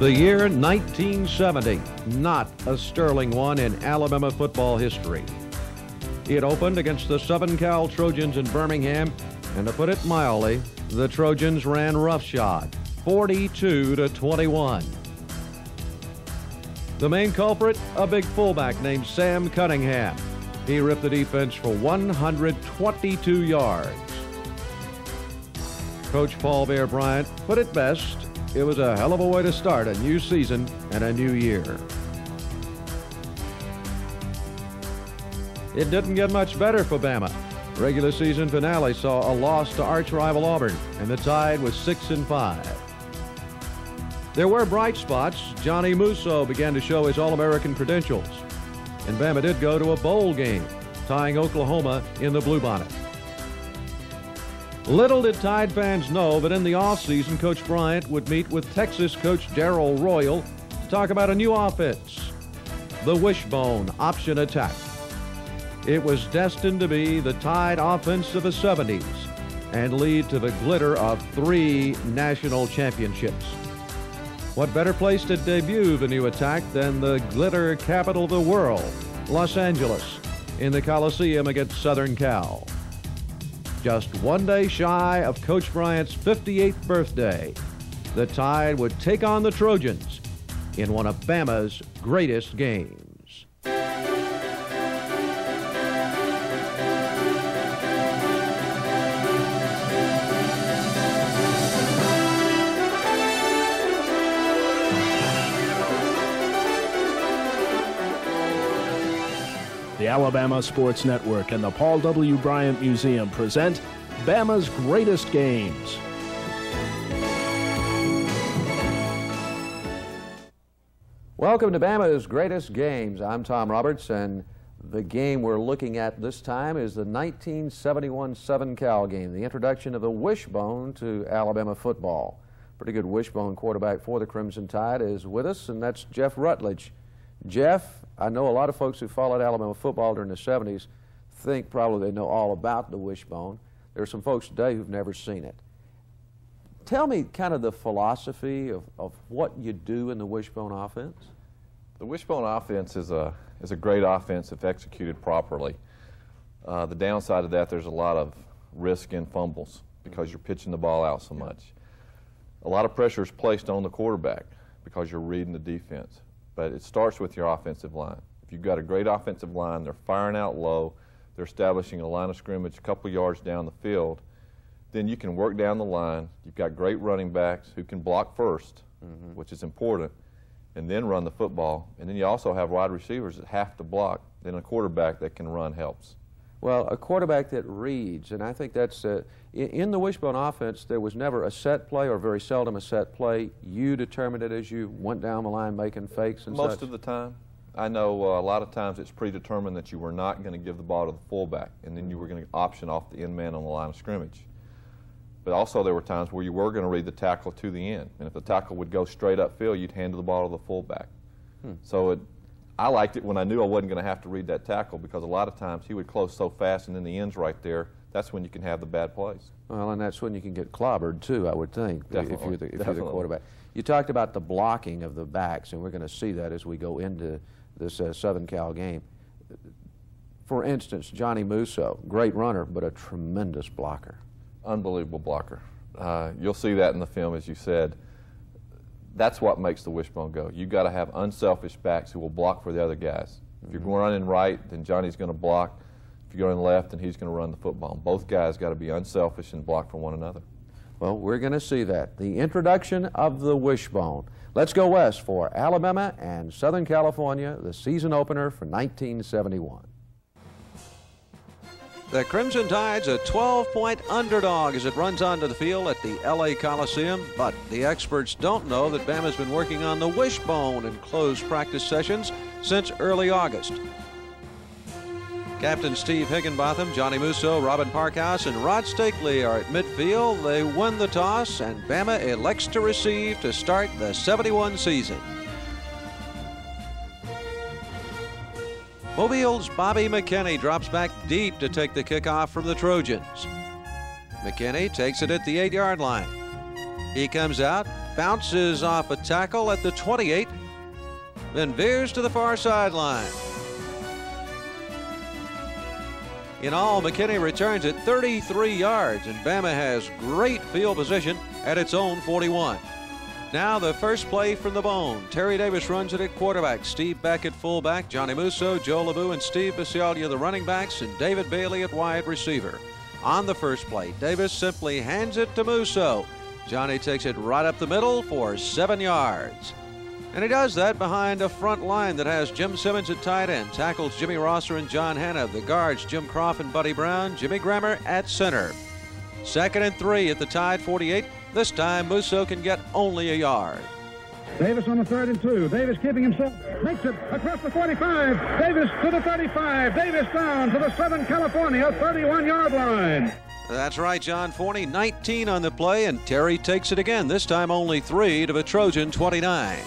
The year 1970, not a sterling one in Alabama football history. It opened against the Southern Cal Trojans in Birmingham, and to put it mildly, the Trojans ran roughshod, 42 to 21. The main culprit, a big fullback named Sam Cunningham. He ripped the defense for 122 yards. Coach Paul Bear Bryant put it best it was a hell of a way to start a new season and a new year. It didn't get much better for Bama. Regular season finale saw a loss to arch rival Auburn, and the Tide was 6 and 5. There were bright spots. Johnny Musso began to show his All-American credentials. And Bama did go to a bowl game, tying Oklahoma in the Bluebonnet. Little did Tide fans know that in the offseason, Coach Bryant would meet with Texas coach Darrell Royal to talk about a new offense, the wishbone option attack. It was destined to be the Tide offense of the 70s and lead to the glitter of three national championships. What better place to debut the new attack than the glitter capital of the world, Los Angeles, in the Coliseum against Southern Cal? Just one day shy of Coach Bryant's 58th birthday, the Tide would take on the Trojans in one of Bama's greatest games. The Alabama Sports Network and the Paul W. Bryant Museum present Bama's Greatest Games. Welcome to Bama's Greatest Games. I'm Tom Roberts, and the game we're looking at this time is the 1971 Southern Cal game, the introduction of the wishbone to Alabama football. Pretty good wishbone quarterback for the Crimson Tide is with us, and that's Jeff Rutledge. Jeff, I know a lot of folks who followed Alabama football during the 70s think probably they know all about the wishbone. There are some folks today who've never seen it. Tell me kind of the philosophy of, of what you do in the wishbone offense. The wishbone offense is a, is a great offense if executed properly. Uh, the downside of that, there's a lot of risk in fumbles because you're pitching the ball out so much. A lot of pressure is placed on the quarterback because you're reading the defense. But it starts with your offensive line. If you've got a great offensive line, they're firing out low, they're establishing a line of scrimmage a couple yards down the field, then you can work down the line. You've got great running backs who can block 1st mm -hmm. which is important, and then run the football. And then you also have wide receivers that have to block. Then a quarterback that can run helps. Well, a quarterback that reads, and I think that's uh, in, in, the wishbone offense. There was never a set play, or very seldom a set play. You determined it as you went down the line, making fakes and stuff. most such. of the time. I know uh, a lot of times it's predetermined that you were not going to give the ball to the fullback, and then you were going to option off the end man on the line of scrimmage. But also there were times where you were going to read the tackle to the end, and if the tackle would go straight upfield, you'd hand the ball to the fullback. Hmm. So it, I liked it when I knew I wasn't going to have to read that tackle because a lot of times he would close so fast and then the end's right there. That's when you can have the bad plays. Well, and that's when you can get clobbered too, I would think, Definitely. if you're the, if Definitely. you're the quarterback. You talked about the blocking of the backs, and we're going to see that as we go into this uh, Southern Cal game. For instance, Johnny Musso, great runner, but a tremendous blocker. Unbelievable blocker. Uh, you'll see that in the film, as you said that's what makes the wishbone go. You've got to have unselfish backs who will block for the other guys. If you're going running right, then Johnny's going to block. If you're going left, then he's going to run the football. Both guys got to be unselfish and block for one another. Well, we're going to see that. The introduction of the wishbone. Let's go west for Alabama and Southern California, the season opener for 1971. The Crimson Tide's a 12-point underdog as it runs onto the field at the L.A. Coliseum, but the experts don't know that Bama's been working on the wishbone in closed practice sessions since early August. Captain Steve Higginbotham, Johnny Musso, Robin Parkhouse, and Rod Stakely are at midfield. They win the toss, and Bama elects to receive to start the 71 season. Mobile's Bobby McKinney drops back deep to take the kickoff from the Trojans. McKinney takes it at the eight-yard line. He comes out, bounces off a tackle at the 28, then veers to the far sideline. In all, McKinney returns it 33 yards, and Bama has great field position at its own 41. Now the first play from the bone. Terry Davis runs it at quarterback. Steve Beck at fullback. Johnny Musso, Joe LaBue, and Steve Bisceglia the running backs, and David Bailey at wide receiver. On the first play, Davis simply hands it to Musso. Johnny takes it right up the middle for seven yards. And he does that behind a front line that has Jim Simmons at tight end, tackles Jimmy Rosser and John Hannah. The guards, Jim Croft and Buddy Brown, Jimmy Grammer at center. Second and three at the Tide 48. This time, Musso can get only a yard. Davis on the third and two. Davis keeping himself. Makes it across the 45. Davis to the 35. Davis down to the Southern California 31 yard line. That's right, John Forney. 19 on the play, and Terry takes it again. This time only three to the Trojan 29.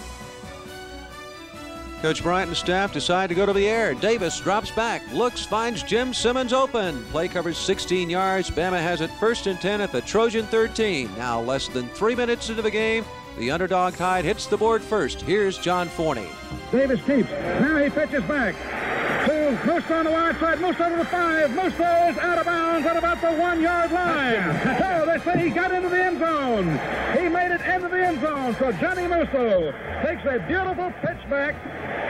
Coach Bryant and staff decide to go to the air. Davis drops back, looks, finds Jim Simmons open. Play covers 16 yards. Bama has it first and 10 at the Trojan 13. Now less than three minutes into the game. The underdog tide hits the board first. Here's John Forney. Davis keeps. Now he pitches back. To Musso on the wide side. Musso to the five. Musso is out of bounds at about the one yard line. so they say he got into the end zone. He made it into the end zone. So Johnny Musso takes a beautiful pitch back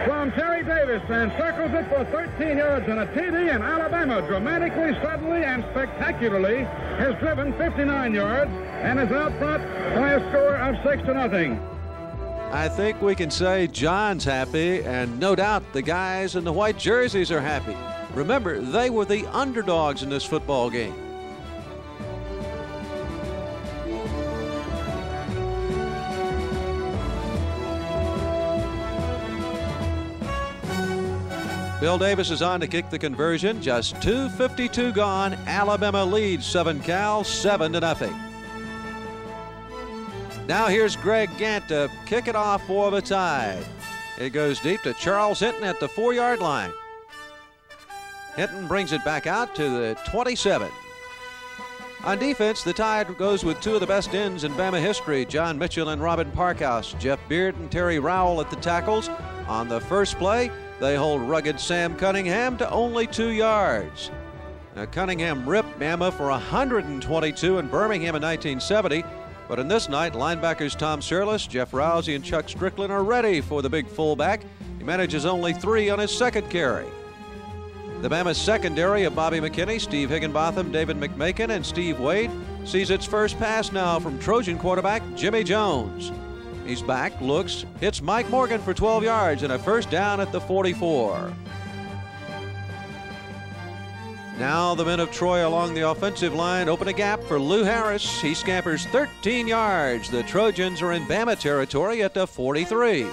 from Terry Davis and circles it for 13 yards and a TD, and Alabama dramatically, suddenly, and spectacularly has driven 59 yards and is out front by a score of 6 to nothing. I think we can say John's happy, and no doubt the guys in the white jerseys are happy. Remember, they were the underdogs in this football game. Bill Davis is on to kick the conversion. Just 2.52 gone. Alabama leads Southern Cal 7 to nothing. Now here's Greg Gantt to kick it off for the Tide. It goes deep to Charles Hinton at the four yard line. Hinton brings it back out to the 27. On defense, the Tide goes with two of the best ends in Bama history John Mitchell and Robin Parkhouse. Jeff Beard and Terry Rowell at the tackles. On the first play, they hold rugged Sam Cunningham to only two yards. Now, Cunningham ripped Bama for 122 in Birmingham in 1970. But in this night, linebackers Tom Surlas, Jeff Rouzie, and Chuck Strickland are ready for the big fullback. He manages only three on his second carry. The Bama secondary of Bobby McKinney, Steve Higginbotham, David McMakin, and Steve Wade sees its first pass now from Trojan quarterback Jimmy Jones. He's back, looks, hits Mike Morgan for 12 yards and a first down at the 44. Now the men of Troy along the offensive line open a gap for Lou Harris. He scampers 13 yards. The Trojans are in Bama territory at the 43.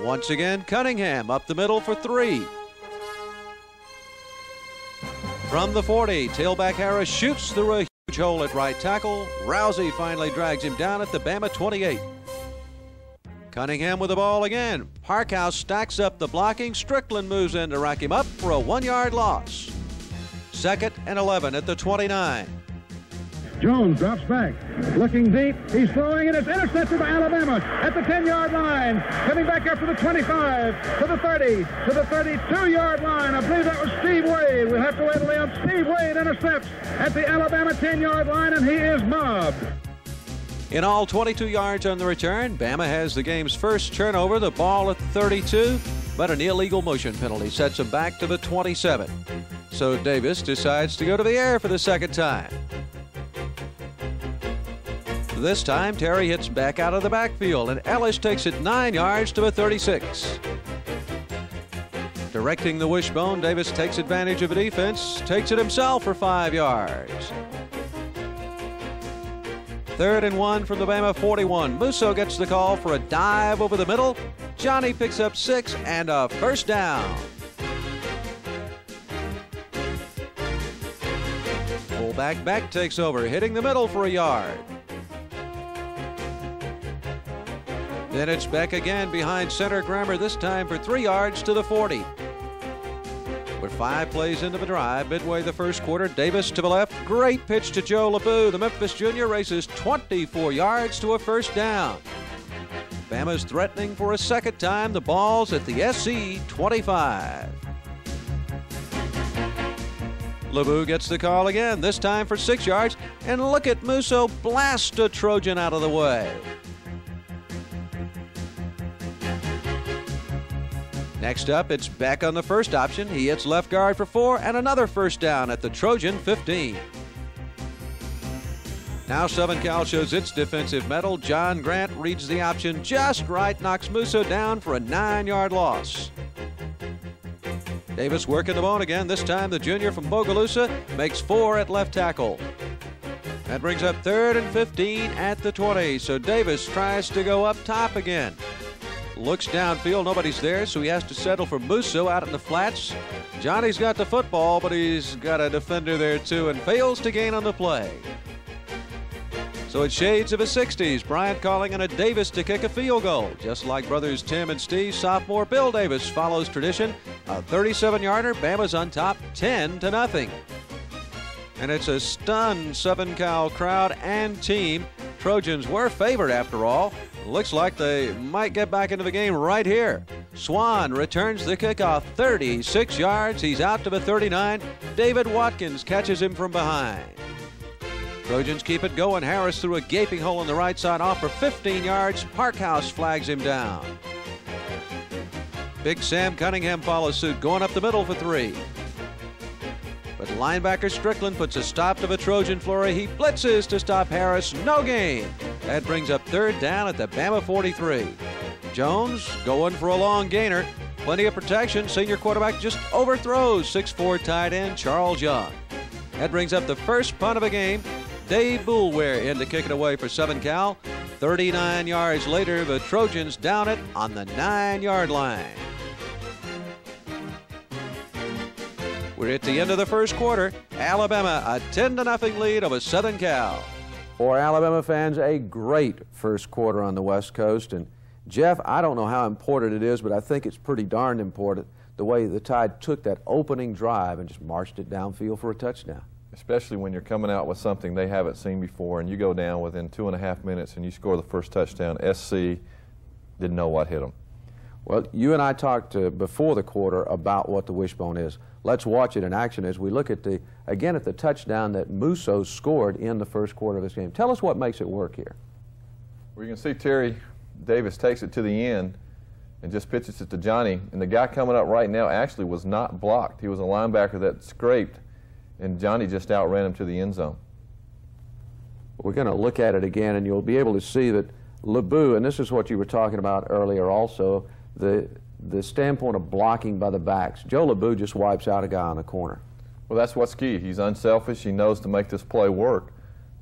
Once again, Cunningham up the middle for three. From the 40, tailback Harris shoots through a huge hole at right tackle. Rouzie finally drags him down at the Bama 28. Cunningham with the ball again. Parkhouse stacks up the blocking. Strickland moves in to rack him up for a one yard loss. Second and 11 at the 29. Jones drops back, looking deep. He's throwing, and it's intercepted by Alabama at the 10-yard line. Coming back up to the 25, to the 30, to the 32-yard line. I believe that was Steve Wade. We'll have to wait a little. Steve Wade intercepts at the Alabama 10-yard line, and he is mobbed. In all, 22 yards on the return. Bama has the game's first turnover, the ball at the 32, but an illegal motion penalty sets him back to the 27. So Davis decides to go to the air for the second time. This time, Terry hits back out of the backfield, and Ellis takes it nine yards to the 36. Directing the wishbone, Davis takes advantage of a defense, takes it himself for five yards. Third and one from the Bama 41. Musso gets the call for a dive over the middle. Johnny picks up six and a first down. Fullback Beck takes over, hitting the middle for a yard. Then it's Beck again behind center Grammer, this time for three yards to the 40. We're five plays into the drive, midway the first quarter. Davis to the left. Great pitch to Joe LaBue. The Memphis Junior races 24 yards to a first down. Bama's threatening for a second time. The ball's at the SC 25. LaBue gets the call again, this time for six yards. And look at Musso blast a Trojan out of the way. Next up, it's Beck on the first option. He hits left guard for four and another first down at the Trojan 15. Now Southern Cal shows its defensive mettle. John Grant reads the option just right, knocks Musso down for a nine-yard loss. Davis working the bone again. This time the junior from Bogalusa makes four at left tackle. That brings up third and 15 at the 20. So Davis tries to go up top again. Looks downfield, nobody's there, so he has to settle for Musso out in the flats. Johnny's got the football, but he's got a defender there too and fails to gain on the play. So it's shades of the 60s. Bryant calling on a Davis to kick a field goal. Just like brothers Tim and Steve, sophomore Bill Davis follows tradition. A 37 yarder, Bama's on top 10 to nothing. And it's a stunned Southern Cal crowd and team. Trojans were favored after all. Looks like they might get back into the game right here. Swann returns the kickoff 36 yards. He's out to the 39. David Watkins catches him from behind. Trojans keep it going. Harris through a gaping hole on the right side off for 15 yards. Parkhouse flags him down. Big Sam Cunningham follows suit, going up the middle for three. But linebacker Strickland puts a stop to the Trojan flurry. He blitzes to stop Harris. No gain. That brings up third down at the Bama 43. Jones going for a long gainer. Plenty of protection. Senior quarterback just overthrows 6'4 tight end Charles Young. That brings up the first punt of the game. Dave Boulware in to kick it away for Southern Cal. 39 yards later, the Trojans down it on the nine yard line. We're at the end of the first quarter. Alabama a 10 to nothing lead over Southern Cal. For Alabama fans, a great first quarter on the West Coast. And Jeff, I don't know how important it is, but I think it's pretty darn important the way the Tide took that opening drive and just marched it downfield for a touchdown. Especially when you're coming out with something they haven't seen before and you go down within two and a half minutes and you score the first touchdown. SC didn't know what hit them. Well, you and I talked uh, before the quarter about what the wishbone is. Let's watch it in action as we look at the, again, at the touchdown that Musso scored in the first quarter of this game. Tell us what makes it work here. Well, you can see Terry Davis takes it to the end and just pitches it to Johnny. And the guy coming up right now actually was not blocked. He was a linebacker that scraped, and Johnny just outran him to the end zone. We're going to look at it again, and you'll be able to see that LaBue, and this is what you were talking about earlier also, the, the standpoint of blocking by the backs. Joe LaBue just wipes out a guy on the corner. Well, that's what's key. He's unselfish. He knows to make this play work,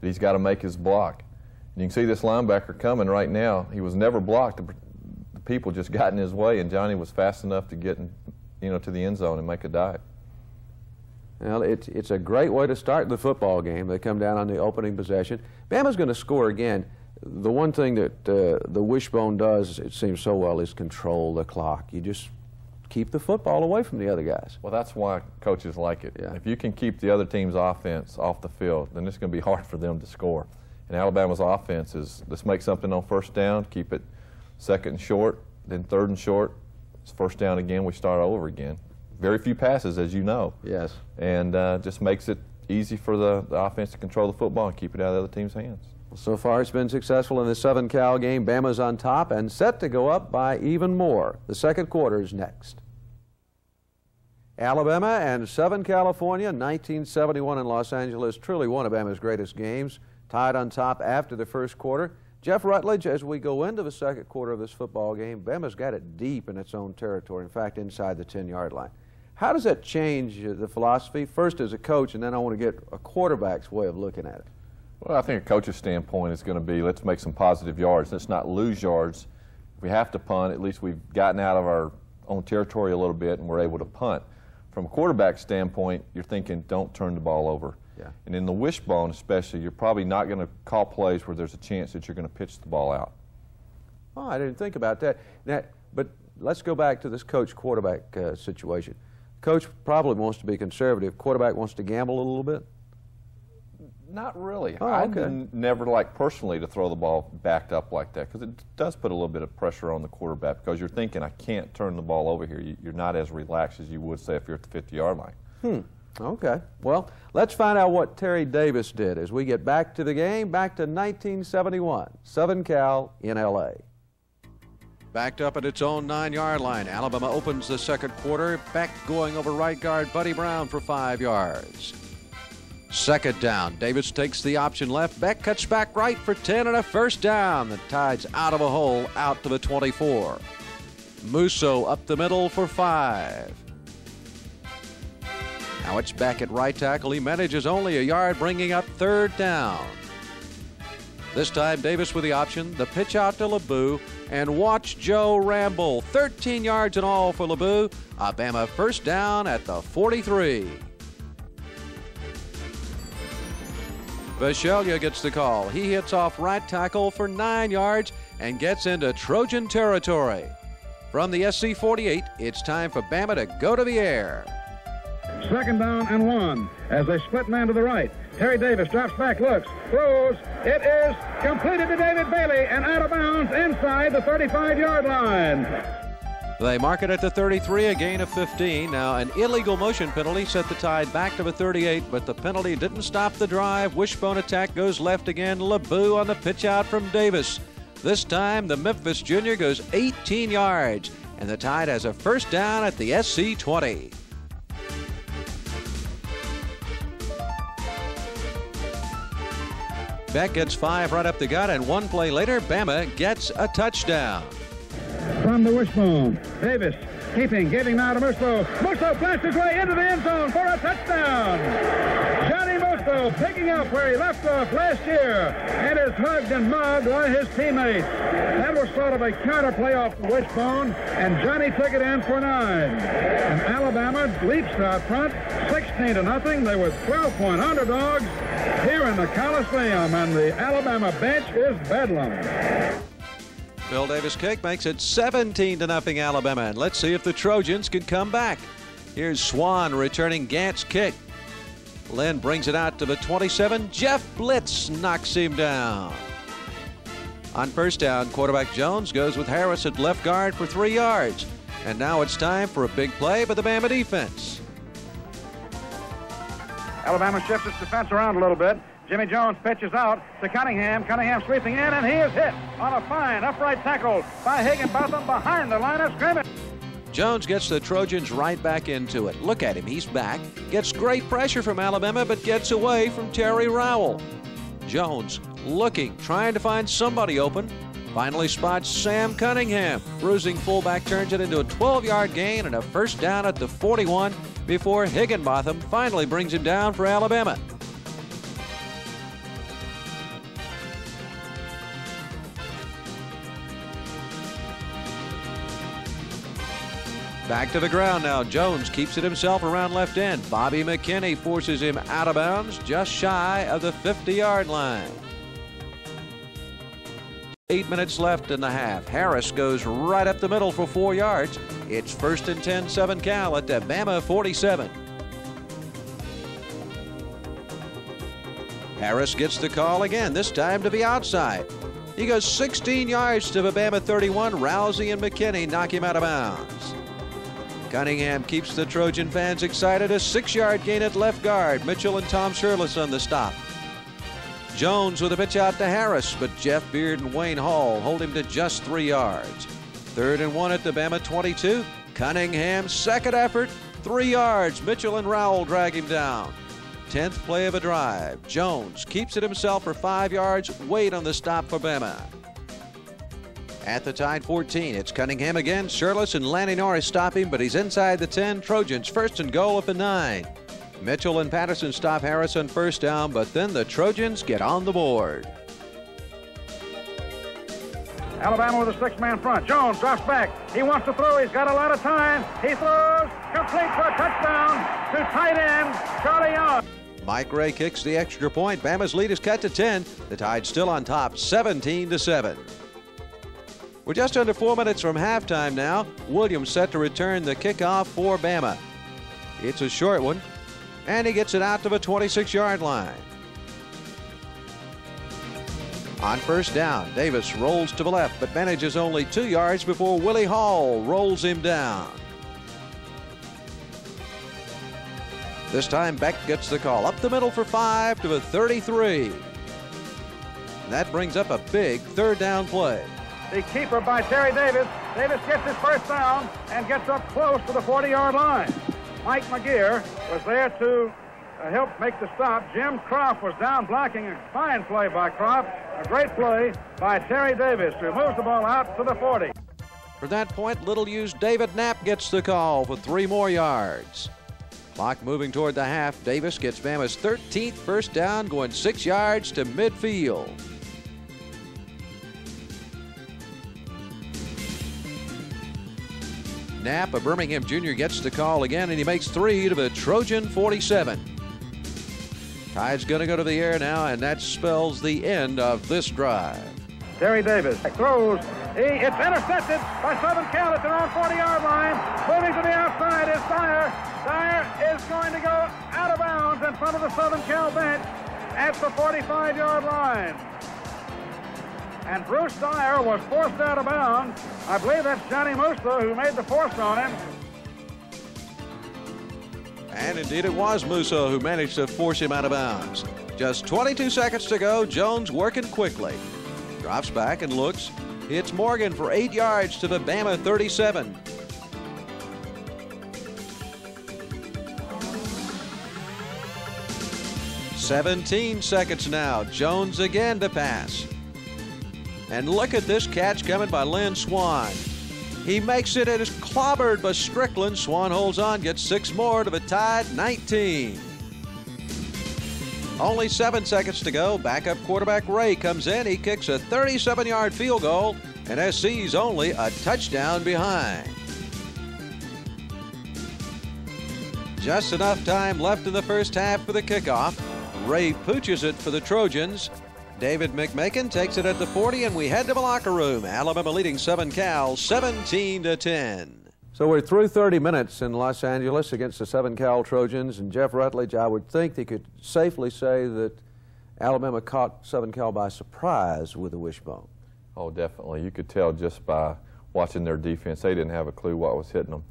that he's got to make his block. And you can see this linebacker coming right now. He was never blocked. The, the people just got in his way, and Johnny was fast enough to get in, you know, to the end zone and make a dive. Well, it's, it's a great way to start the football game. They come down on the opening possession. Bama's going to score again. The one thing that uh, the wishbone does, it seems so well, is control the clock. You just keep the football away from the other guys. Well, that's why coaches like it. Yeah. If you can keep the other team's offense off the field, then it's going to be hard for them to score. And Alabama's offense is let's make something on first down, keep it second and short, then third and short. It's first down again, we start over again. Very few passes, as you know. Yes. And uh, just makes it easy for the, the offense to control the football and keep it out of the other team's hands. So far, it's been successful in the Southern Cal game. Bama's on top and set to go up by even more. The second quarter is next. Alabama and Southern California, 1971 in Los Angeles, truly one of Bama's greatest games. Tide on top after the first quarter. Jeff Rutledge, as we go into the second quarter of this football game, Bama's got it deep in its own territory, in fact, inside the 10 yard line. How does that change the philosophy, first as a coach, and then I want to get a quarterback's way of looking at it? Well, I think a coach's standpoint is going to be let's make some positive yards. Let's not lose yards. If we have to punt, at least we've gotten out of our own territory a little bit and we're able to punt. From a quarterback standpoint, you're thinking don't turn the ball over. Yeah. And in the wishbone, especially, you're probably not going to call plays where there's a chance that you're going to pitch the ball out. Oh, I didn't think about that. That, but let's go back to this coach quarterback uh, situation. Coach probably wants to be conservative. Quarterback wants to gamble a little bit. Not really. Oh, I okay. n- never like personally to throw the ball backed up like that because it does put a little bit of pressure on the quarterback because you're thinking, I can't turn the ball over here. You, you're not as relaxed as you would say if you're at the 50 yard line. Hmm. Okay. Well, let's find out what Terry Davis did as we get back to the game, back to 1971, Southern Cal in LA. Backed up at its own nine yard line. Alabama opens the second quarter. Beck going over right guard Buddy Brown for five yards. Second down. Davis takes the option left. Beck cuts back right for 10 and a first down. The Tide's out of a hole, out to the 24. Musso up the middle for five. Now it's back at right tackle. He manages only a yard, bringing up third down. This time, Davis with the option. The pitch out to LaBue. And watch Joe ramble. 13 yards in all for LaBue. Alabama first down at the 43. Bisceglia gets the call. He hits off right tackle for nine yards and gets into Trojan territory. From the SC 48, it's time for Bama to go to the air. Second down and one as they split man to the right. Terry Davis drops back, looks, throws. It is completed to David Bailey and out of bounds inside the 35 yard line. They mark it at the 33, a gain of 15. Now, an illegal motion penalty set the tide back to the 38, but the penalty didn't stop the drive. Wishbone attack goes left again. LaBue on the pitch out from Davis. This time, the Memphis junior goes 18 yards, and the Tide has a first down at the SC 20. Beck gets five right up the gut, and one play later, Bama gets a touchdown. From the wishbone, Davis keeping, giving now to Musso. Musso blasts his way into the end zone for a touchdown. Johnny Musso picking up where he left off last year and is hugged and mugged by his teammates. That was sort of a counter play off the wishbone, and Johnny took it in for nine. And Alabama leaps out front, 16 to nothing. They were 12-point underdogs here in the Coliseum, and the Alabama bench is bedlam. Bill Davis kick makes it 17 to nothing Alabama. And let's see if the Trojans can come back. Here's Swann returning Gantt's kick. Lynn brings it out to the 27. Jeff Blitz knocks him down. On first down, quarterback Jones goes with Harris at left guard for three yards. And now it's time for a big play by the Bama defense. Alabama shifts its defense around a little bit. Jimmy Jones pitches out to Cunningham. Cunningham sweeping in, and he is hit on a fine upright tackle by Higginbotham behind the line of scrimmage. Jones gets the Trojans right back into it. Look at him, he's back. Gets great pressure from Alabama, but gets away from Terry Rowell. Jones looking, trying to find somebody open. Finally spots Sam Cunningham. Bruising fullback turns it into a 12 yard gain and a first down at the 41 before Higginbotham finally brings him down for Alabama. Back to the ground now. Jones keeps it himself around left end. Bobby McKinney forces him out of bounds just shy of the 50 yard line. Eight minutes left in the half. Harris goes right up the middle for four yards. It's first and 10, Southern Cal at the Bama 47. Harris gets the call again, this time to the outside. He goes 16 yards to the Bama 31. Rouzie and McKinney knock him out of bounds. Cunningham keeps the Trojan fans excited. A six yard gain at left guard. Mitchell and Tom Surlas on the stop. Jones with a pitch out to Harris, but Jeff Beard and Wayne Hall hold him to just three yards. Third and one at the Bama 22. Cunningham, second effort, three yards. Mitchell and Rowell drag him down. Tenth play of a drive. Jones keeps it himself for five yards. Wait on the stop for Bama. At the tide 14, it's Cunningham again. Surlas and Lanny Norris stop him, but he's inside the 10. Trojans first and goal at the 9. Mitchell and Patterson stop Harris on first down, but then the Trojans get on the board. Alabama with a six-man front. Jones drops back. He wants to throw. He's got a lot of time. He throws. Complete for a touchdown to tight end Charlie Young. Mike Rae kicks the extra point. Bama's lead is cut to 10. The Tide still on top, 17 to 7. We're just under four minutes from halftime now. Williams set to return the kickoff for Bama. It's a short one, and he gets it out to the 26 yard line. On first down, Davis rolls to the left, but manages only two yards before Willie Hall rolls him down. This time Beck gets the call up the middle for five to the 33. And that brings up a big third down play. The keeper by Terry Davis. Davis gets his first down and gets up close to the 40-yard line. Mike McGear was there to uh, help make the stop. Jim Croft was down blocking a fine play by Croft. A great play by Terry Davis who moves the ball out to the 40. For that point, little used David Knapp gets the call for three more yards. Clock moving toward the half. Davis gets Bama's 13th first down, going six yards to midfield. Knapp, a Birmingham junior, gets the call again, and he makes three to the Trojan 47. Tide's going to go to the air now, and that spells the end of this drive. Terry Davis throws. He, it's intercepted by Southern Cal at their own 40-yard line. Moving to the outside is Dyer. Dyer is going to go out of bounds in front of the Southern Cal bench at the 45-yard line. And Bruce Dyer was forced out of bounds. I believe that's Johnny Musso who made the force on him. And indeed, it was Musso who managed to force him out of bounds. Just 22 seconds to go. Jones working quickly. Drops back and looks. It's Morgan for eight yards to the Bama 37. Seventeen seconds now. Jones again to pass. And look at this catch coming by Lynn Swann. He makes it and is clobbered by Strickland. Swann holds on, gets six more to the Tide 19. Only seven seconds to go. Backup quarterback Rae comes in. He kicks a 37 yard field goal, and SC's only a touchdown behind. Just enough time left in the first half for the kickoff. Rae pooches it for the Trojans. David McMakin takes it at the 40, and we head to the locker room. Alabama leading Southern Cal 17 to 10. So we're through 30 minutes in Los Angeles against the Southern Cal Trojans, and Jeff Rutledge, I would think he could safely say that Alabama caught Southern Cal by surprise with a wishbone. Oh, definitely. You could tell just by watching their defense. They didn't have a clue what was hitting them.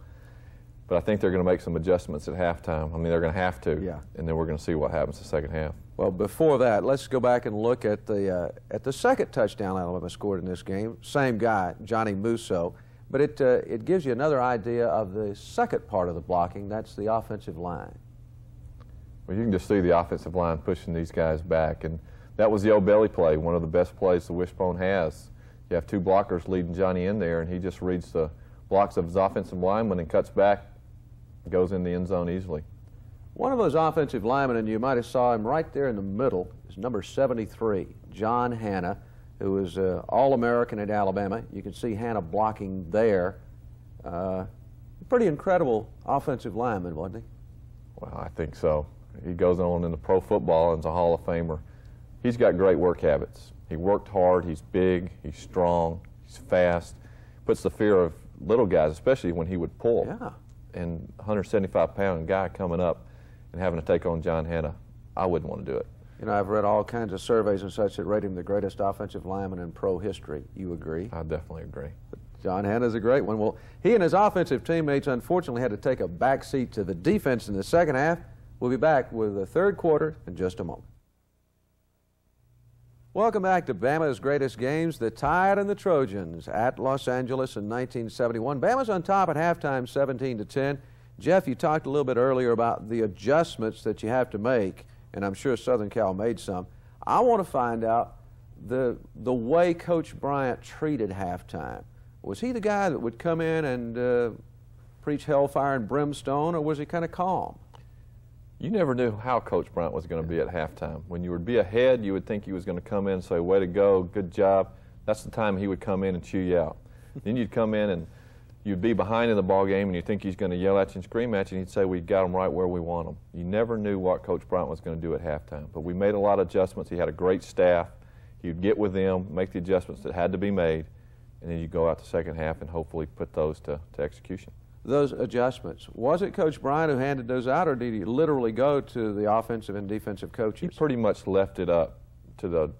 But I think they're going to make some adjustments at halftime. I mean, they're going to have to. Yeah. And then we're going to see what happens the second half. Well, before that, let's go back and look at the uh, at the second touchdown Alabama scored in this game. Same guy, Johnny Musso, but it uh, it gives you another idea of the second part of the blocking. That's the offensive line. Well, you can just see the offensive line pushing these guys back, and that was the old belly play, one of the best plays the wishbone has. You have two blockers leading Johnny in there, and he just reads the blocks of his offensive lineman and cuts back, goes in the end zone easily. One of those offensive linemen, and you might have saw him right there in the middle, is number 73, John Hannah, who is uh, All-American at Alabama. You can see Hannah blocking there. Uh, pretty incredible offensive lineman, wasn't he? Well, I think so. He goes on into pro football and is a Hall of Famer. He's got great work habits. He worked hard. He's big. He's strong. He's fast. Puts the fear of little guys, especially when he would pull. Yeah. And 175 pound guy coming up and having to take on John Hannah, I wouldn't want to do it. You know, I've read all kinds of surveys and such that rate him the greatest offensive lineman in pro history. You agree? I definitely agree. John Hannah's a great one. Well, he and his offensive teammates unfortunately had to take a back seat to the defense in the second half. We'll be back with the third quarter in just a moment. Welcome back to Bama's greatest games, the Tide and the Trojans at Los Angeles in 1971. Bama's on top at halftime, 17 to 10. Jeff, you talked a little bit earlier about the adjustments that you have to make, and I'm sure Southern Cal made some. I want to find out the the way Coach Bryant treated halftime. Was he the guy that would come in and uh, preach hellfire and brimstone, or was he kind of calm? You never knew how Coach Bryant was going to be at halftime. When you would be ahead, you would think he was going to come in and say, way to go, good job. That's the time he would come in and chew you out. then you'd come in and you'd be behind in the ball game and you think he's going to yell at you and scream at you and he'd say, we got him right where we want him. You never knew what Coach Bryant was going to do at halftime. But we made a lot of adjustments. He had a great staff. He'd get with them, make the adjustments that had to be made, and then you go out the second half and hopefully put those to, to execution. those adjustments. Was it Coach Bryant who handed those out, or did he literally go to the offensive and defensive coaches? He pretty much left it up to the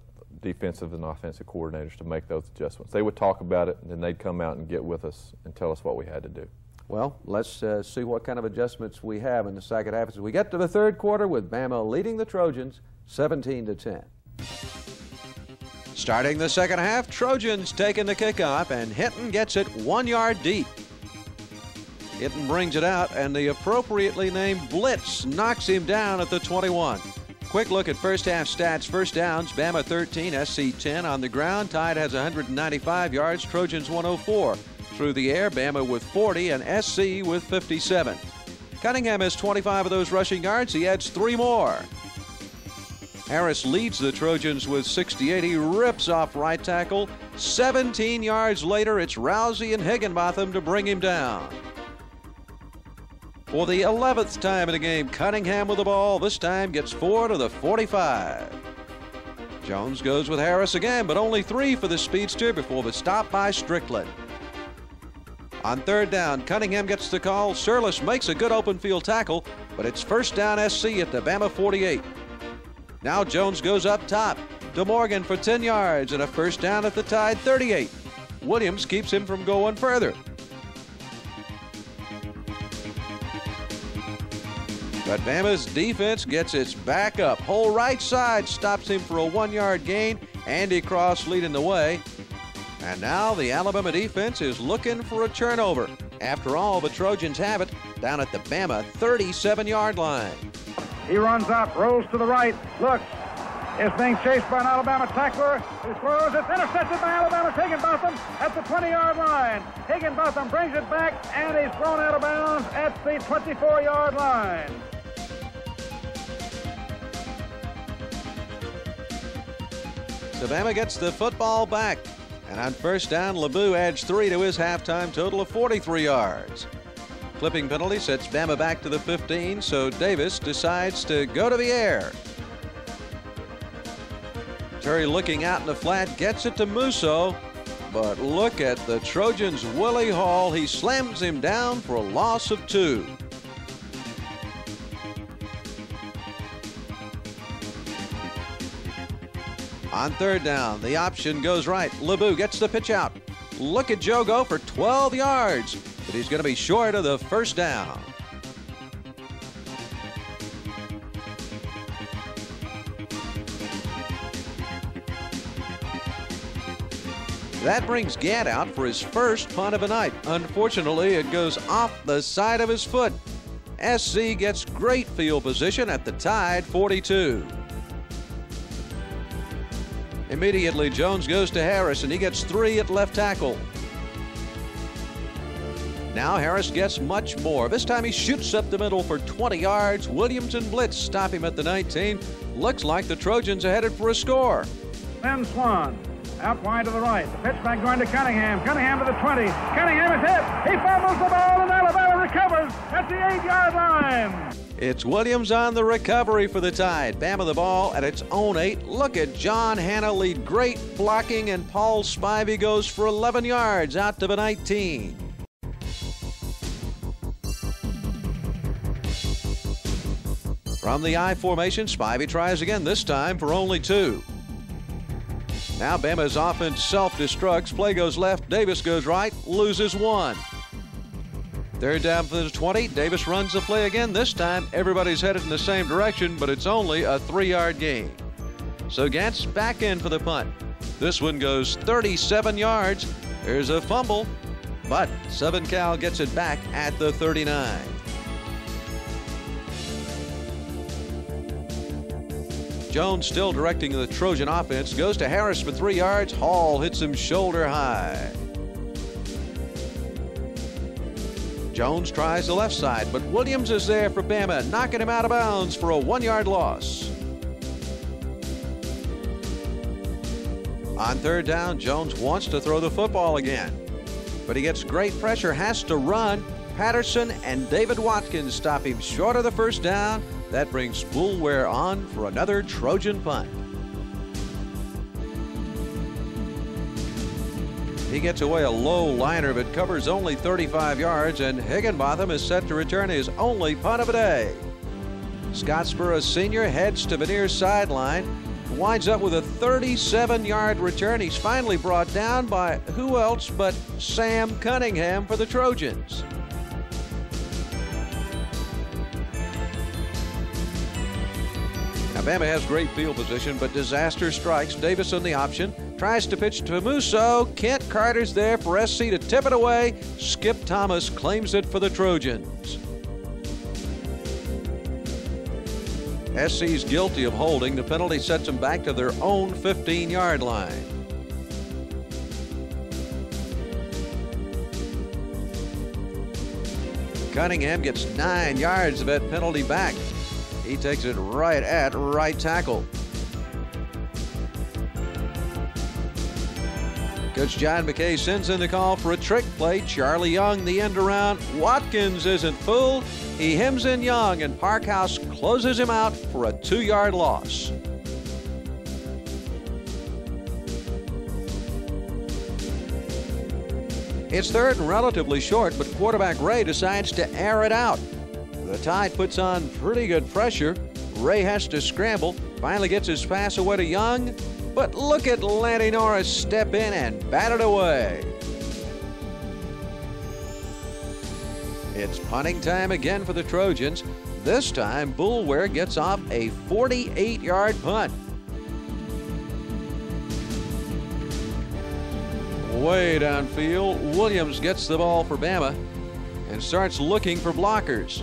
defensive and offensive coordinators to make those adjustments. They would talk about it, and then they'd come out and get with us and tell us what we had to do. Well, let's uh, see what kind of adjustments we have in the second half as we get to the third quarter with Bama leading the Trojans 17 to 10. Starting the second half, Trojans taking the kickoff, and Hinton gets it one yard deep. Hinton brings it out, and the appropriately named Blitz knocks him down at the 21. Quick look at first half stats. First downs, Bama 13, SC 10 on the ground. Tide has 195 yards, Trojans 104. Through the air, Bama with 40 and SC with 57. Cunningham has 25 of those rushing yards. He adds three more. Harris leads the Trojans with 68. He rips off right tackle. 17 yards later, it's Rouzie and Higginbotham to bring him down. For the 11th time in the game, Cunningham with the ball. This time gets four to the 45. Jones goes with Harris again, but only three for the speedster before the stop by Strickland. On third down, Cunningham gets the call. Surlas makes a good open field tackle, but it's first down SC at the Bama 48. Now Jones goes up top. DeMorgan for 10 yards and a first down at the Tide 38. Williams keeps him from going further. But Bama's defense gets its back up. Whole right side stops him for a one yard gain. Andy Cross leading the way. And now the Alabama defense is looking for a turnover. After all, the Trojans have it down at the Bama 37 yard line. He runs up, rolls to the right, looks, is being chased by an Alabama tackler. He throws, it's intercepted by Alabama Higginbotham at the 20-yard line. Higginbotham brings it back, and he's thrown out of bounds at the 24-yard line. Savannah gets the football back. And on first down, LaBue adds three to his halftime total of 43 yards. Clipping penalty sets Bama back to the 15, so Davis decides to go to the air. Terry looking out in the flat, gets it to Musso, but look at the Trojans' Willie Hall. He slams him down for a loss of two. On third down, the option goes right. LaBue gets the pitch out. Look at Joe go for 12 yards, but he's going to be short of the first down. That brings Gantt out for his first punt of the night. Unfortunately, it goes off the side of his foot. SC gets great field position at the Tide 42. Immediately, Jones goes to Harris, and he gets three at left tackle. Now Harris gets much more. This time he shoots up the middle for 20 yards. Williams and Blitz stop him at the 19. Looks like the Trojans are headed for a score. Ben Swann out wide to the right. The pitch back going to Cunningham. Cunningham to the 20. Cunningham is hit. He fumbles the ball, and Alabama recovers at the eight-yard line. It's Williams on the recovery for the Tide. Bama the ball at its own eight. Look at John Hannah lead great blocking, and Paul Spivey goes for 11 yards out to the 19. From the I formation, Spivey tries again, this time for only two. Now Bama's offense self-destructs. Play goes left, Davis goes right, loses one. Third down for the 20. Davis runs the play again. This time, everybody's headed in the same direction, but it's only a three-yard gain. So Gantt's back in for the punt. This one goes 37 yards. There's a fumble, but Southern Cal gets it back at the 39. Jones still directing the Trojan offense. Goes to Harris for three yards. Hall hits him shoulder high. Jones tries the left side, but Williams is there for Bama, knocking him out of bounds for a one yard loss. On third down, Jones wants to throw the football again, but he gets great pressure, has to run. Patterson and David Watkins stop him short of the first down. That brings Boulware on for another Trojan punt. He gets away a low liner but covers only 35 yards, and Higginbotham is set to return his only punt of the day. Scottsboro senior heads to the near sideline, winds up with a 37 yard return. He's finally brought down by who else but Sam Cunningham for the Trojans. Alabama has great field position, but disaster strikes. Davis on the option. Tries to pitch to Musso. Kent Carter's there for SC to tip it away. Skip Thomas claims it for the Trojans. SC's guilty of holding. The penalty sets them back to their own 15 yard line. Cunningham gets nine yards of that penalty back. He takes it right at right tackle. Coach John McKay sends in the call for a trick play. Charlie Young, the end around. Watkins isn't fooled. He hems in Young, and Parkhouse closes him out for a two yard loss. It's third and relatively short, but quarterback Rae decides to air it out. The Tide puts on pretty good pressure. Rae has to scramble, finally gets his pass away to Young, but look at Lanny Norris step in and bat it away. It's punting time again for the Trojans. This time, Boulware gets off a 48 yard punt. Way downfield, Williams gets the ball for Bama and starts looking for blockers.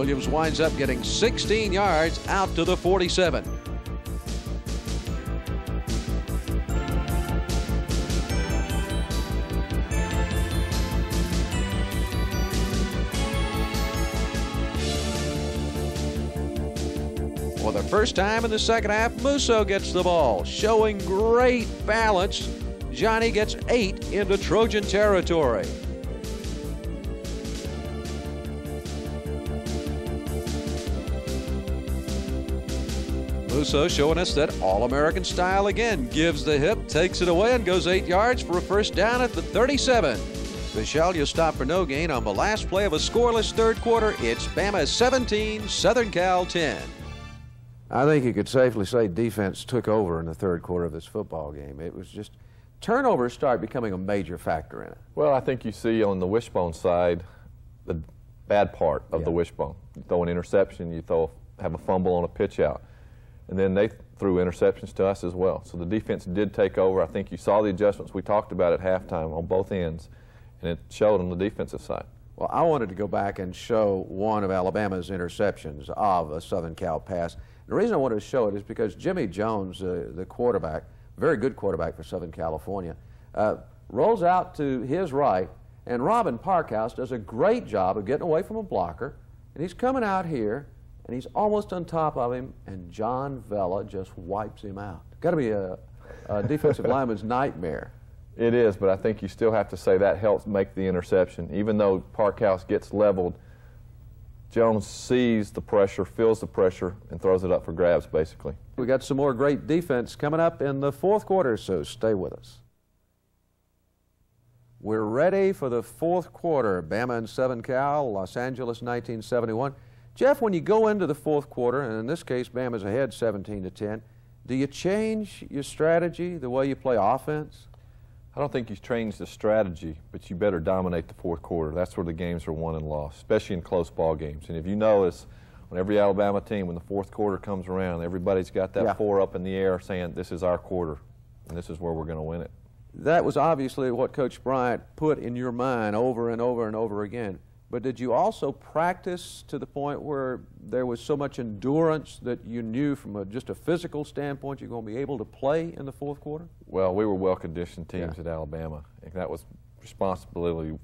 Williams winds up getting 16 yards out to the 47. For the first time in the second half, Musso gets the ball, showing great balance. Johnny gets eight into Trojan territory. Musso showing us that All American style again. Gives the hip, takes it away, and goes eight yards for a first down at the 37. Michelle, you stop for no gain on the last play of a scoreless third quarter. It's Bama 17, Southern Cal 10. I think you could safely say defense took over in the third quarter of this football game. It was just turnovers start becoming a major factor in it. Well, I think you see on the wishbone side the bad part of Yeah. the wishbone. You throw an interception, you throw have a fumble on a pitch out. And then they threw interceptions to us as well. So the defense did take over. I think you saw the adjustments we talked about at halftime on both ends, and it showed on the defensive side. Well, I wanted to go back and show one of Alabama's interceptions of a Southern Cal pass. The reason I wanted to show it is because Jimmy Jones, uh, the quarterback, very good quarterback for Southern California, uh, rolls out to his right, and Robin Parkhouse does a great job of getting away from a blocker, and he's coming out here, and he's almost on top of him, and John Vella just wipes him out. Got to be a, a defensive lineman's nightmare. It is, but I think you still have to say that helps make the interception. Even though Parkhouse gets leveled, Jones sees the pressure, feels the pressure, and throws it up for grabs, basically. We got some more great defense coming up in the fourth quarter, so stay with us. We're ready for the fourth quarter. Bama and Southern Cal, Los Angeles, 1971. Jeff, when you go into the fourth quarter, and in this case, Bama's ahead 17 to 10, do you change your strategy, the way you play offense? I don't think you've changed the strategy, but you better dominate the fourth quarter. That's where the games are won and lost, especially in close ball games. And if you notice, on every Alabama team, when the fourth quarter comes around, everybody's got that Yeah. four up in the air saying, this is our quarter, and this is where we're going to win it. That was obviously what Coach Bryant put in your mind over and over and over again. But did you also practice to the point where there was so much endurance that you knew from a, just a physical standpoint you're going to be able to play in the fourth quarter? Well, we were well-conditioned teams Yeah. at Alabama, and that was responsibility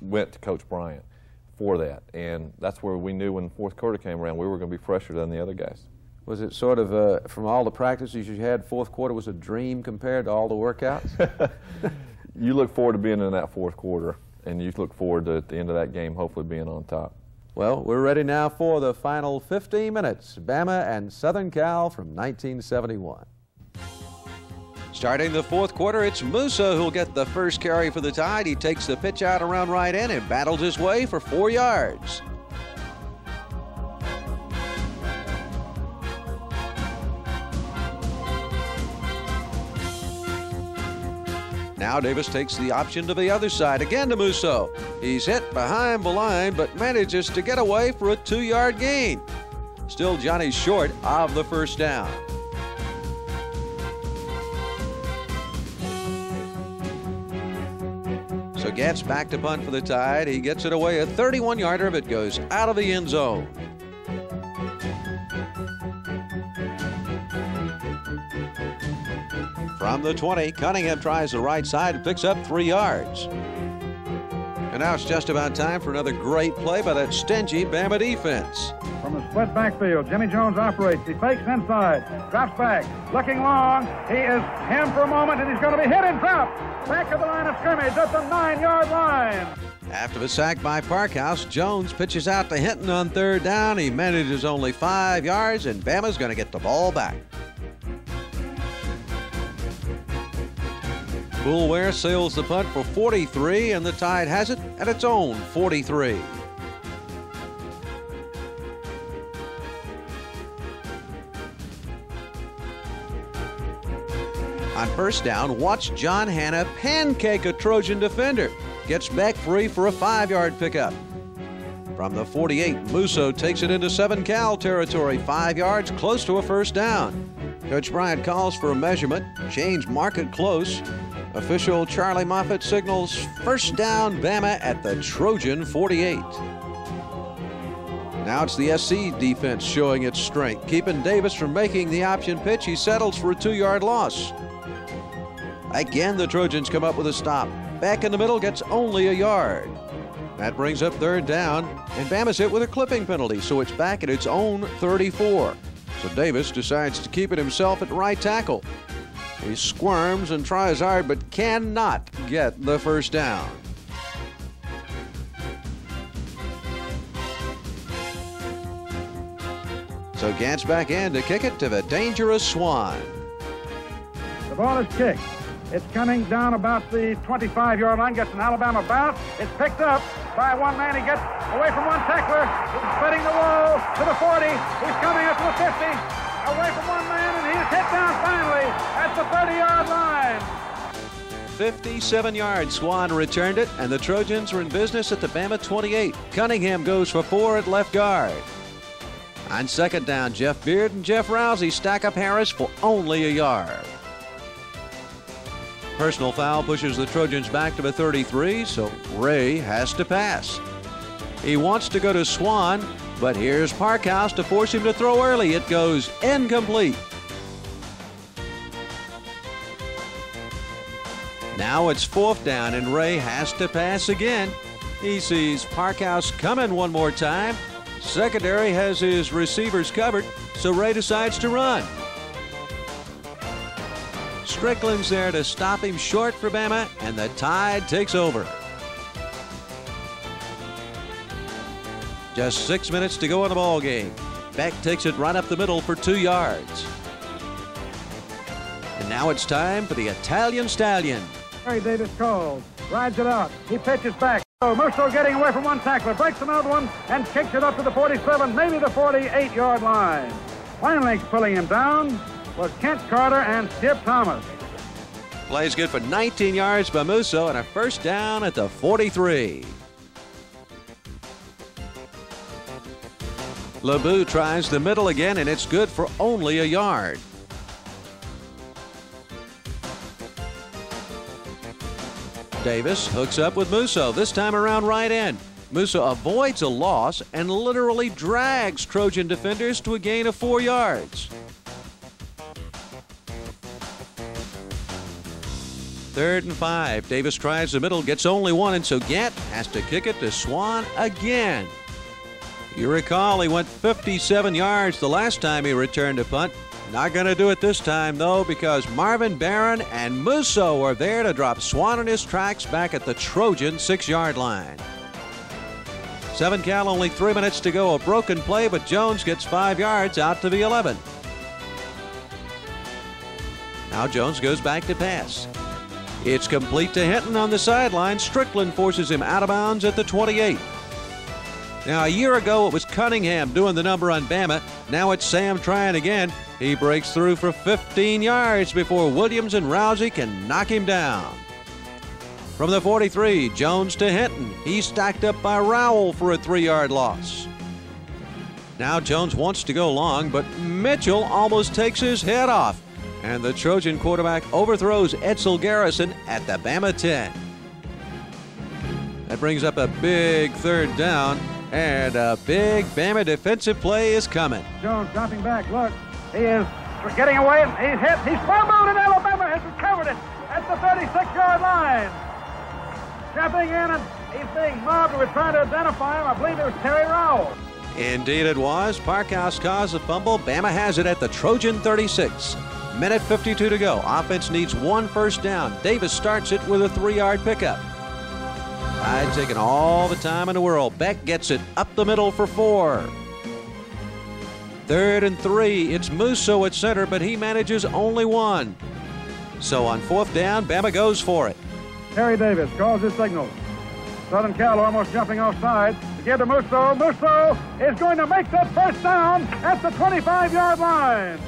went to Coach Bryant for that. And that's where we knew when the fourth quarter came around, we were going to be fresher than the other guys. Was it sort of, uh, from all the practices you had, fourth quarter was a dream compared to all the workouts? You look forward to being in that fourth quarter, and you look forward to at the end of that game hopefully being on top. well, we're ready now for the final 15 minutes. Bama and Southern Cal from 1971. Starting the fourth quarter, it's Musso who'll get the first carry for the Tide. He takes the pitch out around right end and battles his way for four yards. Now Davis takes the option to the other side again to Musso. He's hit behind the line but manages to get away for a two yard gain. Still Johnny short of the first down. So Gantt back to punt for the Tide. He gets it away a 31 yarder, but goes out of the end zone. From the 20, Cunningham tries the right side and picks up three yards. And now it's just about time for another great play by that stingy Bama defense. From the split backfield, Jimmy Jones operates. He fakes inside, drops back, looking long. He is him for a moment, and he's going to be hit and dropped. Back of the line of scrimmage at the nine-yard line. After the sack by Parkhouse, Jones pitches out to Hinton on third down. He manages only five yards, and Bama's going to get the ball back. Boulware sails the punt for 43, and the Tide has it at its own 43. On first down, watch John Hannah pancake a Trojan defender. Gets back free for a five yard pickup. From the 48, Musso takes it into 7 Cal territory, five yards, close to a first down. Coach Bryant calls for a measurement, change market close. Official Charlie Moffett signals first down Bama at the Trojan 48. Now it's the SC defense showing its strength, keeping Davis from making the option pitch. He settles for a two yard loss. Again, the Trojans come up with a stop. Back in the middle gets only a yard. That brings up third down, and Bama's hit with a clipping penalty, so it's back at its own 34. So Davis decides to keep it himself at right tackle. He squirms and tries hard, but cannot get the first down. So Gantt back in to kick it to the dangerous Swann. The ball is kicked. It's coming down about the 25-yard line, gets an Alabama bounce. It's picked up by one man. He gets away from one tackler. Splitting the wall to the 40. He's coming up to the 50. Away from one man, and he's hit down finally at the 30-yard line. 57 yards. Swann returned it, and the Trojans were in business at the Bama 28. Cunningham goes for four at left guard. On second down, Jeff Beard and Jeff Rouzie stack up Harris for only a yard. Personal foul pushes the Trojans back to the 33, so Rae has to pass. He wants to go to Swann, but here's Parkhouse to force him to throw early. It goes incomplete. Now it's fourth down, and Rae has to pass again. He sees Parkhouse coming one more time. Secondary has his receivers covered, so Rae decides to run. Strickland's there to stop him short for Bama, and the Tide takes over. Just six minutes to go in the ball game. Beck takes it right up the middle for two yards. And now it's time for the Italian Stallion. Terry Davis calls, rides it out. He pitches back. Oh, Musso getting away from one tackler, breaks another one, and kicks it up to the 47, maybe the 48-yard line. Finally pulling him down was Kent Carter and Skip Thomas. Plays good for 19 yards by Musso and a first down at the 43. LaBue tries the middle again, and it's good for only a yard. Davis hooks up with Musso, this time around right end. Musso avoids a loss and literally drags Trojan defenders to a gain of four yards. Third and five. Davis tries the middle, gets only one, and so Gantt has to kick it to Swann again. You recall he went 57 yards the last time he returned a punt. Not going to do it this time, though, because Marvin Barron and Musso are there to drop Swann in his tracks back at the Trojan six yard line. Seven Cal, only three minutes to go. A broken play, but Jones gets five yards out to the 11. Now Jones goes back to pass. It's complete to Hinton on the sideline. Strickland forces him out of bounds at the 28. Now, a year ago, it was Cunningham doing the number on Bama. Now it's Sam trying again. He breaks through for 15 yards before Williams and Rouzie can knock him down. From the 43, Jones to Hinton. He's stacked up by Rowell for a three yard loss. Now Jones wants to go long, but Mitchell almost takes his head off. And the Trojan quarterback overthrows Edesel Garrison at the Bama 10. That brings up a big third down, and a big Bama defensive play is coming. Jones dropping back. Look, he is getting away. He's hit. He's fumbled, and Alabama has recovered it at the 36-yard line. Stepping in, and he's being mobbed. We're trying to identify him. I believe it was Terry Rowell. Indeed, it was. Parkhouse caused the fumble. Bama has it at the Trojan 36. Minute 52 to go. Offense needs one first down. Davis starts it with a three yard pickup. Tide taking all the time in the world. Beck gets it up the middle for four. Third and three. It's Musso at center, but he manages only one. So on fourth down, Bama goes for it. Terry Davis calls his signal. Southern Cal almost jumping offside. To give to Musso. Musso is going to make that first down at the 25 yard line.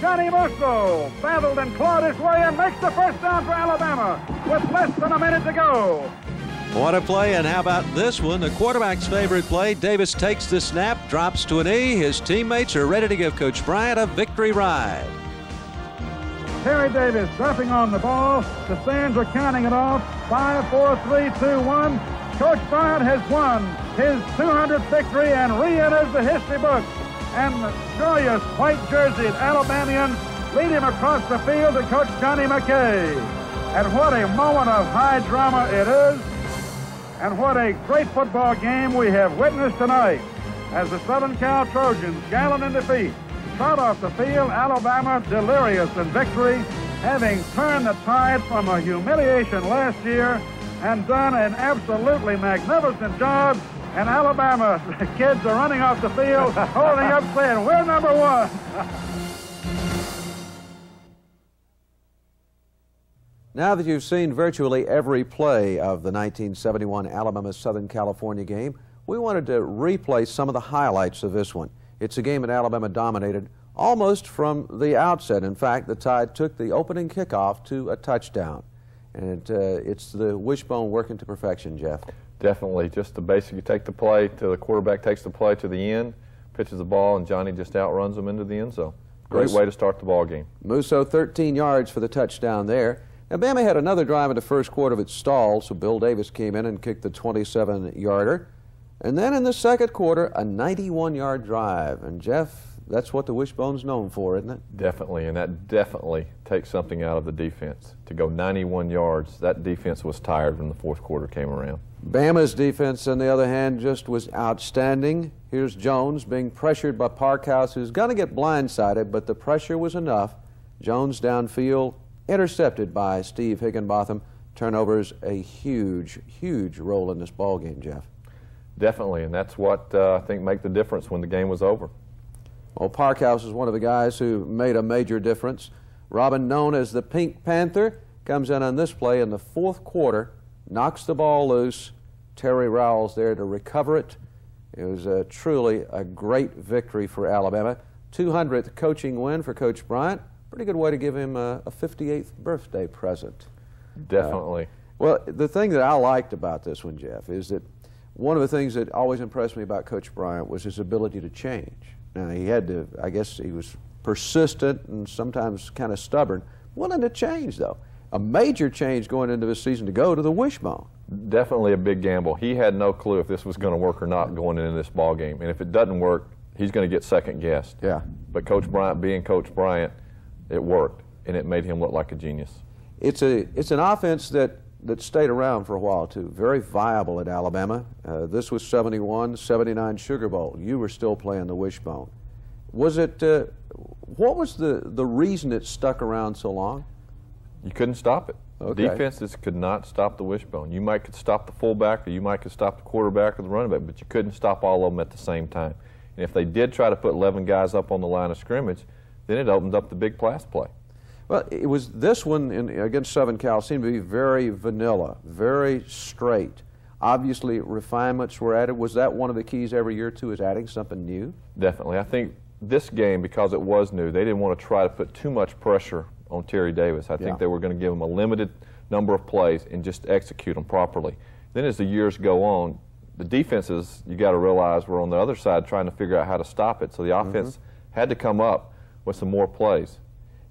Johnny Musso battled and clawed his way and makes the first down for Alabama with less than a minute to go. What a play, and how about this one? The quarterback's favorite play. Davis takes the snap, drops to a knee. His teammates are ready to give Coach Bryant a victory ride. Terry Davis dropping on the ball. The stands are counting it off. Five, four, three, two, one. Coach Bryant has won his 200th victory and re-enters the history books. And joyous white jerseyed Alabamians lead him across the field to Coach Johnny McKay. And what a moment of high drama it is. And what a great football game we have witnessed tonight as the Southern Cal Trojans, gallant in defeat, trot off the field, Alabama delirious in victory, having turned the tide from a humiliation last year and done an absolutely magnificent job. And Alabama kids are running off the field, holding up saying, we're number one. Now that you've seen virtually every play of the 1971 Alabama Southern California game, we wanted to replay some of the highlights of this one. It's a game that Alabama dominated almost from the outset. In fact, the Tide took the opening kickoff to a touchdown. And it, uh, it's the wishbone working to perfection, Jeff. Definitely, just the basic. You take the play to the quarterback takes the play to the end, pitches the ball, and Johnny just outruns them into the end zone. Great Musso- way to start the ball game. Musso 13 yards for the touchdown there. Alabama had another drive in the first quarter of its stalled, so Bill Davis came in and kicked the 27-yarder. And then in the second quarter, a 91-yard drive. And Jeff, that's what the wishbone's known for, isn't it? Definitely, and that definitely takes something out of the defense. To go 91 yards, that defense was tired when the fourth quarter came around. Bama's defense, on the other hand, just was outstanding. Here's Jones being pressured by Parkhouse, who's going to get blindsided, but the pressure was enough. Jones downfield, intercepted by Steve Higginbotham. Turnovers a huge, huge role in this ball game, Jeff. Definitely, and that's what uh, I think made the difference when the game was over. Well, Parkhouse is one of the guys who made a major difference. Robin, known as the Pink Panther, comes in on this play in the fourth quarter, knocks the ball loose. Terry Rowell's there to recover it. It was uh, truly a great victory for Alabama. 200th coaching win for Coach Bryant. Pretty good way to give him a, a 58th birthday present. Definitely. Well, the thing that I liked about this one, Jeff, is that one of the things that always impressed me about Coach Bryant was his ability to change. Now, he had to, I guess he was persistent and sometimes kind of stubborn, willing to change, though. A major change going into this season to go to the wishbone. Definitely a big gamble. He had no clue if this was going to work or not going into this ball game, and if it doesn't work, he's going to get second guessed. Yeah. But Coach Bryant, being Coach Bryant, it worked, and it made him look like a genius. It's, a, it's an offense that, that stayed around for a while, too. Very viable at Alabama. Uh, this was 71, 79 Sugar Bowl. You were still playing the wishbone. Was it, uh, what was the, the reason it stuck around so long? You couldn't stop it. Okay. Defenses could not stop the wishbone. You might could stop the fullback, or you might could stop the quarterback or the running back, but you couldn't stop all of them at the same time. And if they did try to put 11 guys up on the line of scrimmage, then it opened up the big pass play. Well, it was this one in, against Southern Cal seemed to be very vanilla, very straight. Obviously, refinements were added. Was that one of the keys every year too? Is adding something new? Definitely. I think this game, because it was new, they didn't want to try to put too much pressure on Terry Davis. I think Yeah. they were going to give him a limited number of plays and just execute them properly. Then, as the years go on, the defenses you got to realize were on the other side trying to figure out how to stop it. So the mm-hmm. offense had to come up with some more plays,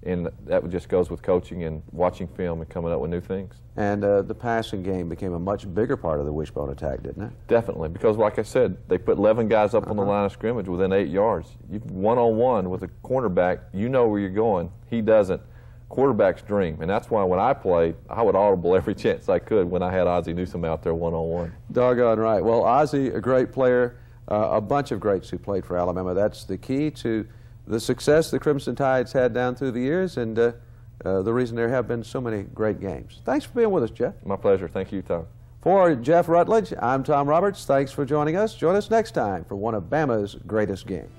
and that just goes with coaching and watching film and coming up with new things. And uh, the passing game became a much bigger part of the wishbone attack, didn't it? Definitely, because like I said, they put 11 guys up on the line of scrimmage within eight yards. You one on one with a cornerback, you know where you're going. He doesn't. Quarterback's dream, and that's why when I played, I would audible every chance I could when I had Ozzie Newsome out there one on one. Doggone right. Well, Ozzie, a great player, uh, a bunch of greats who played for Alabama. That's the key to the success the Crimson Tide's had down through the years, and uh, uh, the reason there have been so many great games. Thanks for being with us, Jeff. My pleasure. Thank you, Tom. For Jeff Rutledge, I'm Tom Roberts. Thanks for joining us. Join us next time for one of Bama's greatest games.